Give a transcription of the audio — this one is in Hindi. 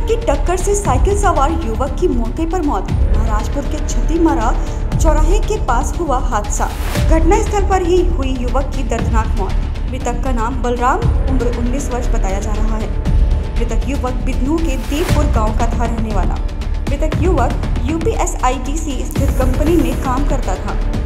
टक्कर से साइकिल सवार युवक की मौके पर मौत। महाराजपुर के छतीमारा चौराहे के पास हुआ हादसा। घटनास्थल पर ही हुई युवक की दर्दनाक मौत। मृतक का नाम बलराम, उम्र 19 वर्ष बताया जा रहा है। मृतक युवक बिदनू के देवपुर गाँव का था रहने वाला। मृतक युवक यूपीएसआईटीसी स्थित कंपनी में काम करता था।